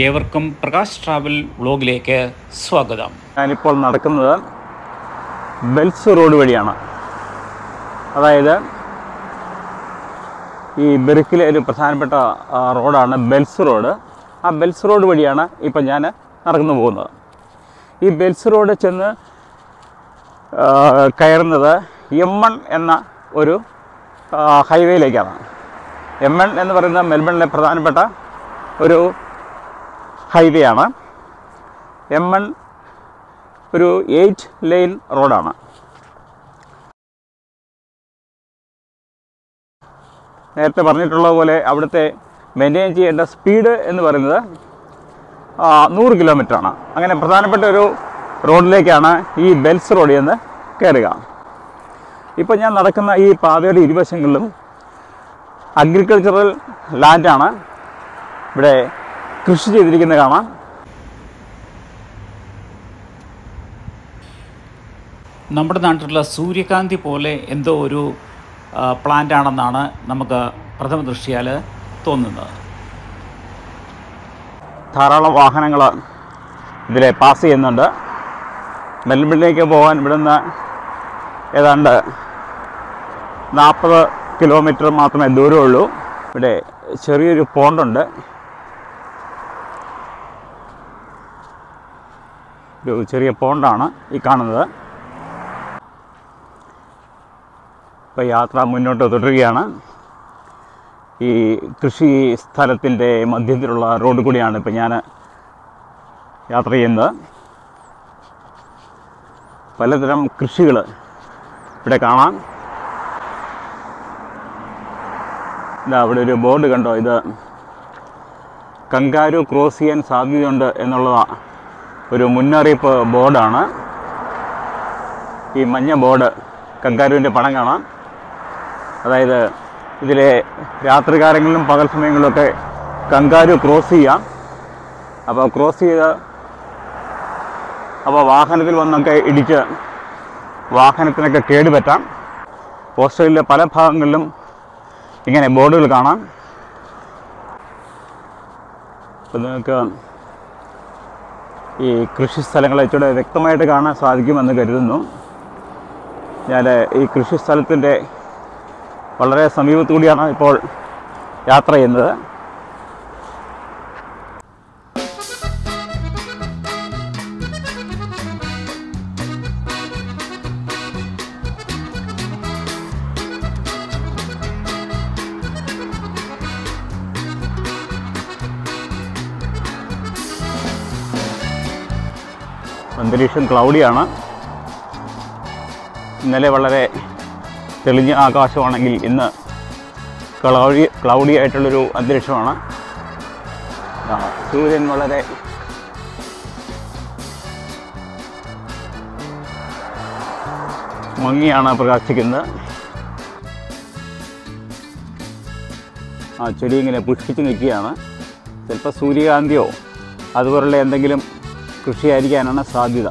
ഏവർക്കും പ്രകാശ് ട്രാവൽ വ്ളോഗിലേക്ക് സ്വാഗതം. ഞാനിപ്പോൾ നടക്കുന്നത് ബെൽസ് റോഡ് വഴിയാണ്. അതായത് ഈ ബെറുക്കിലെ ഒരു പ്രധാനപ്പെട്ട റോഡാണ് ബെൽസ് റോഡ്. ആ ബെൽസ് റോഡ് വഴിയാണ് ഇപ്പം ഞാൻ നടന്നു പോകുന്നത്. ഈ ബെൽസ് റോഡ് ചെന്ന് കയറുന്നത് എം എന്ന ഒരു ഹൈവേയിലേക്കാണ്. എം എൻ എന്ന് പറയുന്നത് മെൽബണിലെ പ്രധാനപ്പെട്ട ഒരു ഹൈവേ ആണ്. എം എൽ ഒരു എയ്റ്റ് ലെയിൻ റോഡാണ് നേരത്തെ പറഞ്ഞിട്ടുള്ള പോലെ അവിടുത്തെ മെയിന്റെയിൻ ചെയ്യേണ്ട സ്പീഡ് എന്ന് പറയുന്നത് നൂറ് കിലോമീറ്റർ ആണ്. അങ്ങനെ പ്രധാനപ്പെട്ട ഒരു റോഡിലേക്കാണ് ഈ ബെൽസ് റോഡിൽ നിന്ന് കയറുക ഇപ്പോൾ ഞാൻ നടക്കുന്ന ഈ പാതയുടെ ഇരുവശങ്ങളിലും അഗ്രികൾച്ചറൽ ലാൻഡാണ് ഇവിടെ കൃഷി ചെയ്തിരിക്കുന്നത് കാണാം. നമ്മുടെ നാട്ടിലുള്ള സൂര്യകാന്തി പോലെ എന്തോ ഒരു പ്ലാന്റ് ആണെന്നാണ് നമുക്ക് പ്രഥമ ദൃഷ്ടിയാൽ തോന്നുന്നത്. ധാരാളം വാഹനങ്ങൾ ഇതിലെ പാസ് ചെയ്യുന്നുണ്ട്. മെൽബണിലേക്ക് പോകാൻ ഇവിടുന്ന് ഏതാണ്ട് നാൽപ്പത് കിലോമീറ്റർ മാത്രമേ ദൂരമുള്ളൂ. ഇവിടെ ചെറിയൊരു പോണ്ടുണ്ട് ഒരു ചെറിയ പോണ്ടാണ് ഈ കാണുന്നത്. ഇപ്പോൾ യാത്ര മുന്നോട്ട് തുടരുകയാണ്. ഈ കൃഷി സ്ഥലത്തിന്റെ മധ്യത്തിലുള്ള റോഡ് കൂടിയാണ് ഇപ്പോൾ ഞാൻ യാത്ര ചെയ്യുന്നത്. പലതരം കൃഷികൾ ഇവിടെ കാണാം. ഇതാ അവിടെ ഒരു ബോർഡ് കണ്ടോ? ഇത് കങ്കാരു ക്രോസ് ചെയ്യാൻ സാധ്യതയുണ്ട് എന്നുള്ളതാണ് ഒരു മുന്നറിയിപ്പ് ബോർഡാണ്. ഈ മഞ്ഞ ബോർഡ് കങ്കാരുവിന്റെ പണം കാണാം. അതായത് ഇതിലെ രാത്രികാലങ്ങളിലും പകൽ സമയങ്ങളിലൊക്കെ കങ്കാരു ക്രോസ് ചെയ്യാം. അപ്പോൾ ക്രോസ് ചെയ്ത് അപ്പോൾ വാഹനത്തിൽ വന്നൊക്കെ ഇടിച്ച് വാഹനത്തിനൊക്കെ കേടുപറ്റാം ഓസ്ട്രേലിയയിലെ പല ഭാഗങ്ങളിലും ഇങ്ങനെ ബോർഡുകൾ കാണാം. നിങ്ങൾക്ക് ഈ കൃഷി സ്ഥലങ്ങളെ ഇച്ചിരി വ്യക്തമായിട്ട് കാണാൻ സാധിക്കുമെന്ന് കരുതുന്നു. ഞാൻ ഈ കൃഷി സ്ഥലത്തിന്റെ വളരെ സമീപത്തുകൂടിയാണ് ഇപ്പോൾ യാത്ര ചെയ്യുന്നത്. അന്തരീക്ഷം ക്ലൗഡിയാണ്. ഇന്നലെ വളരെ തെളിഞ്ഞ ആകാശമാണെങ്കിൽ ഇന്ന് ക്ലൗഡി ക്ലൗഡി ആയിട്ടുള്ളൊരു അന്തരീക്ഷമാണ്. സൂര്യൻ വളരെ മങ്ങിയാണ് പ്രകാശിക്കുന്നത്. ആ ചെടി ഇങ്ങനെ പുഷ്പിച്ച് നിൽക്കുകയാണ്. ചിലപ്പോൾ സൂര്യകാന്തിയോ അതുപോലുള്ള എന്തെങ്കിലും കൃഷിയായിരിക്കാനാണ് സാധ്യത.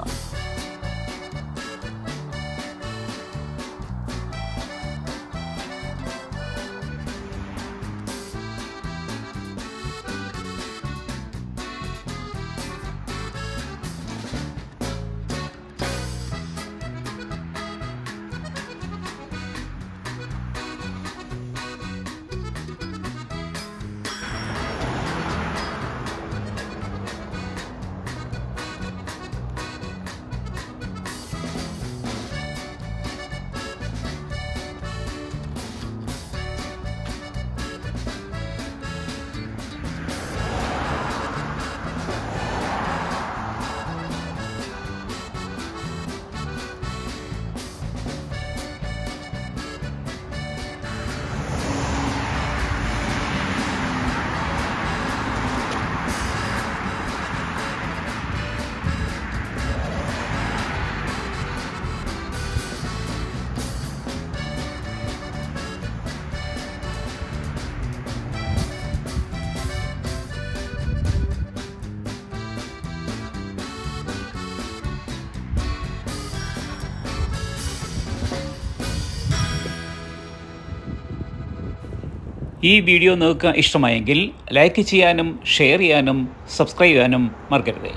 ഈ വീഡിയോ നിങ്ങൾക്ക് ഇഷ്ടമായെങ്കിൽ ലൈക്ക് ചെയ്യാനും ഷെയർ ചെയ്യാനും സബ്സ്ക്രൈബ് ചെയ്യാനും മറക്കരുത്.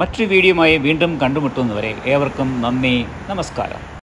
മറ്റൊരു വീഡിയോയുമായി വീണ്ടും കണ്ടുമുട്ടുന്നവരെ ഏവർക്കും നന്ദി നമസ്കാരം.